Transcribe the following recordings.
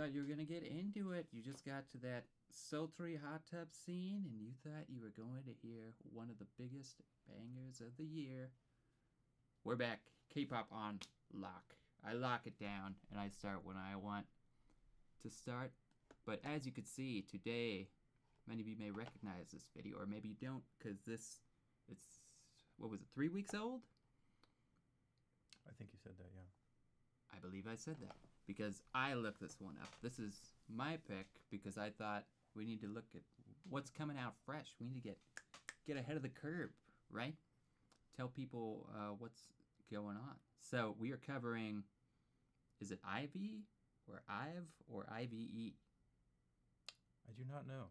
thought you were gonna get into it. You just got to that sultry hot tub scene, and you thought you were going to hear one of the biggest bangers of the year. We're back. K-pop on lock. I lock it down, and I start when I want to start. But as you can see today, many of you may recognize this video, or maybe you don't, because this, it's what was it, three weeks old? I think you said that, yeah. I believe I said that because I looked this one up. This is my pick because I thought we need to look at what's coming out fresh. We need to get get ahead of the curve, right? Tell people uh, what's going on. So we are covering. Is it IV or IVE or IVE? I do not know.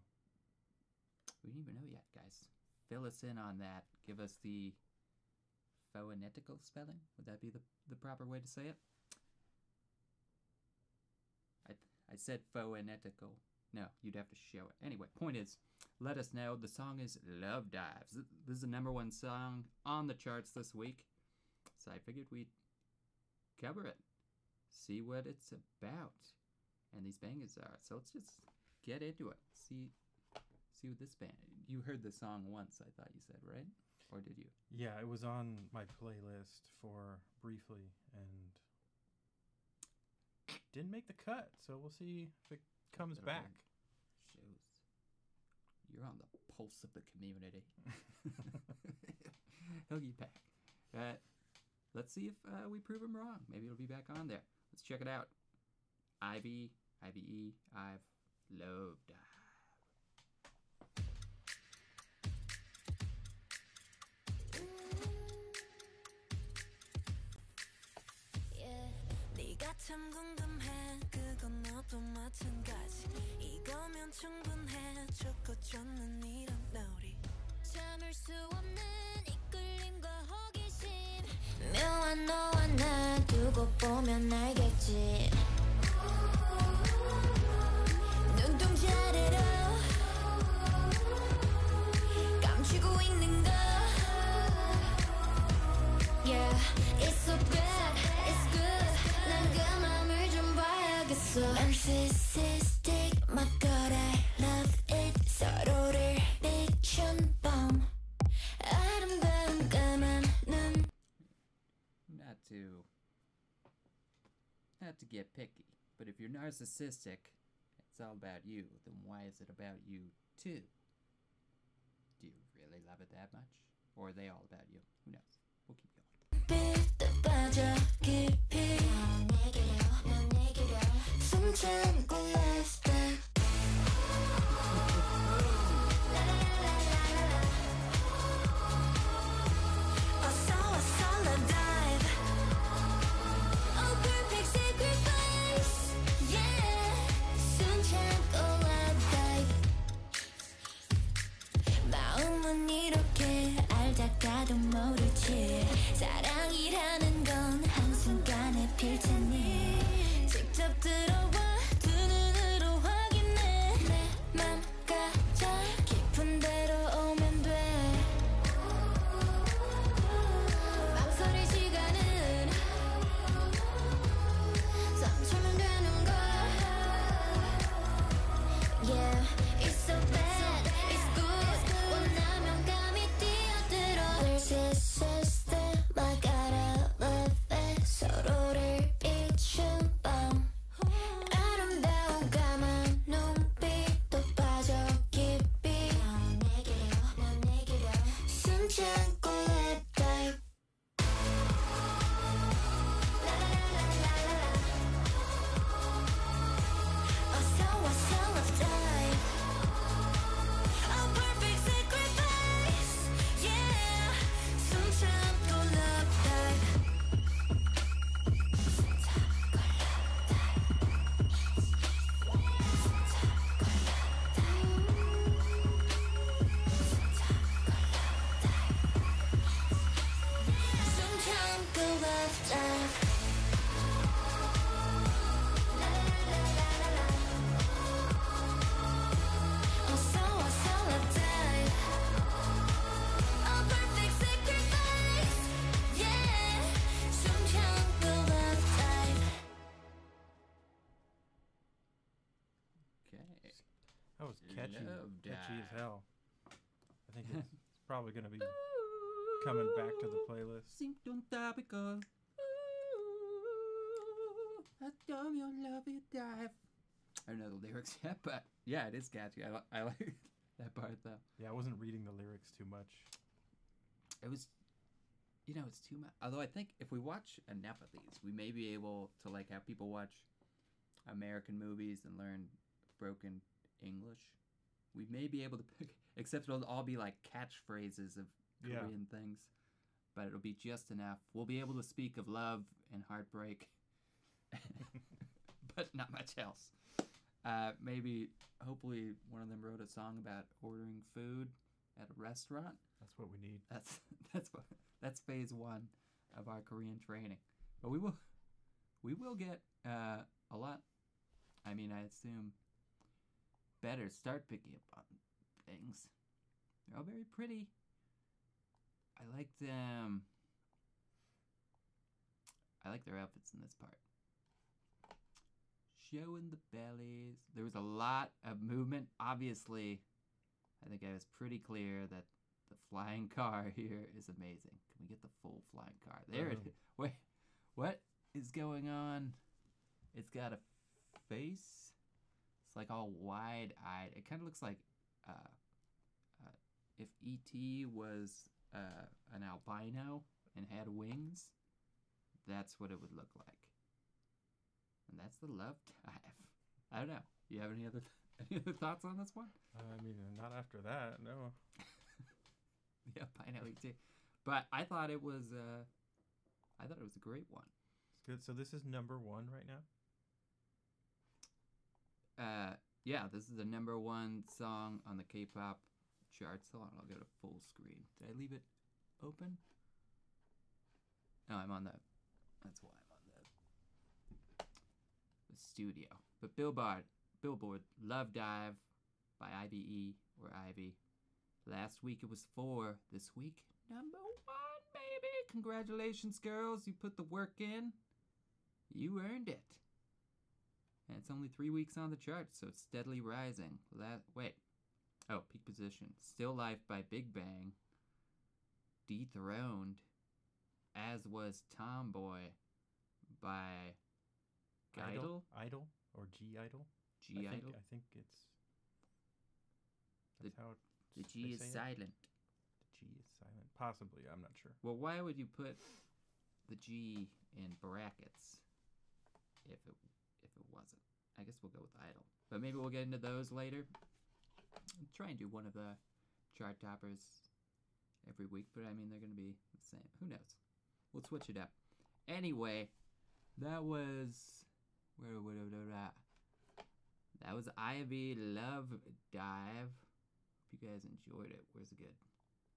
We don't even know yet, guys. Fill us in on that. Give us the phonetical spelling. Would that be the, the proper way to say it? I, said phonetical. No, you'd have to show it. Anyway, point is, let us know. The song is Love Dives. This is the number one song on the charts this week. So I figured we'd cover it, see what it's about, and these bangers are. So let's just get into it. See, see what this band. You heard the song once, I thought you said, right? Or did you? Yeah, it was on my playlist for briefly and didn't make the cut. So we'll see if it comes Little back. Shows. You're on the pulse of the community. He'll be back. Uh, let's see if uh, we prove him wrong. Maybe it'll be back on there. Let's check it out. Ivy, IVE, I've Love 참 궁금해. 그건 너도 마찬가지. 이거면 충분해. 좋고 좋는 이런 놀이 참을 수 없는 이끌림과 호기심. 묘한 너와 나 두고 보면 알겠지 not to get picky, but if you're narcissistic, it's all about you, then why is it about you too? Do you really love it that much? Or are they all about you? Who knows? We'll keep going. 빛 think it's probably gonna be coming back to the playlist. Siento un tropical. Ooh, I don't your love you dive. I don't know the lyrics yet, but yeah, it is catchy. I, I like that part though. Yeah, I wasn't reading the lyrics too much. It was, you know, it's too much. Although I think if we watch enough of these, we may be able to like have people watch American movies and learn broken English. We may be able to pick, except it'll all be like catchphrases of Yeah. Korean things, but it'll be just enough. We'll be able to speak of love and heartbreak, but not much else. Uh, maybe, hopefully, one of them wrote a song about ordering food at a restaurant. That's what we need. That's that's what that's phase one of our Korean training. But we will we will get uh, a lot. I mean, I assume better start picking up on things. They're all very pretty. I like them. I like their outfits in this part. Showing the bellies. There was a lot of movement. Obviously, I think I was pretty clear that the flying car here is amazing. Can we get the full flying car? There it is. Wait, what is going on? It's got a face. It's like all wide eyed. It kind of looks like uh, if E.T. was uh, an albino and had wings. That's what it would look like. And that's the love dive. I don't know. You have any other any other thoughts on this one? I mean, not after that. No. Yep, I ET. But I thought it was uh I thought it was a great one. It's good. So this is number one right now. Uh yeah, this is the number one song on the K pop charts. Hold on, I'll get a full screen. Did I leave it open? No, I'm on the that's why I'm on the the studio. But Billboard Billboard Love Dive by IBE or Ivy. Last week it was four. This week, number one, baby. Congratulations, girls. You put the work in. You earned it. And it's only three weeks on the charts, so it's steadily rising. La- wait. Position. Still Life by Big Bang. Dethroned, as was Tomboy by Idol, Idol or G Idol. G I think, Idol. I think it's. The- That's how it, The G is say it. silent. The G is silent. Possibly, I'm not sure. Well, why would you put the G in brackets if it if it wasn't? I guess we'll go with Idol. but maybe we'll get into those later. Try and do one of the chart toppers every week, but I mean they're gonna be the same. Who knows? We'll switch it up. Anyway, that was where where where- that was Ivy Love Dive. Hope you guys enjoyed it. Where's a good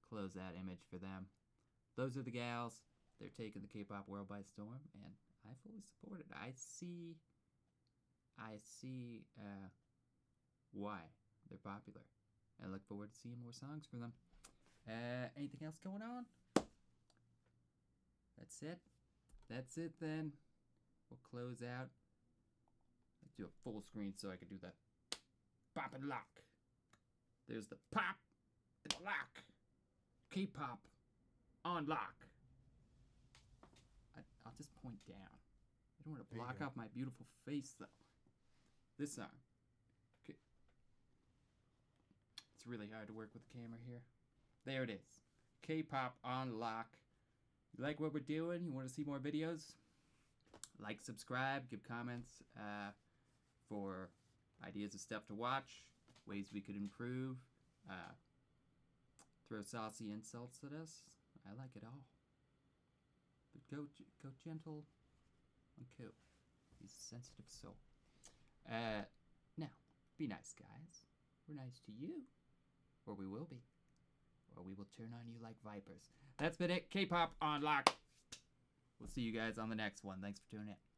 close that image for them? those are the gals. They're taking the K-pop world by storm, and I fully support it. I see, I see uh, why they're popular. I look forward to seeing more songs from them. Uh, anything else going on? That's it. That's it then. We'll close out. Let's do a full screen so I can do the pop and lock. There's the pop and the lock. K-pop on lock. I, I'll just point down. I don't want to block off my beautiful face, though. This song. It's really hard to work with the camera here. There it is. K-pop on lock. You like what we're doing? You want to see more videos? Like, subscribe, give comments uh, for ideas of stuff to watch, ways we could improve. Uh, throw saucy insults at us. I like it all. But go go gentle on Coop. He's a sensitive soul. Uh, now, be nice, guys. We're nice to you. Or we will be. Or we will turn on you like vipers. That's been it. K-pop on lock. We'll see you guys on the next one. Thanks for tuning in.